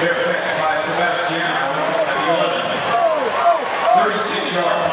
Fair catch by Sebastian at the 11. 36 yards.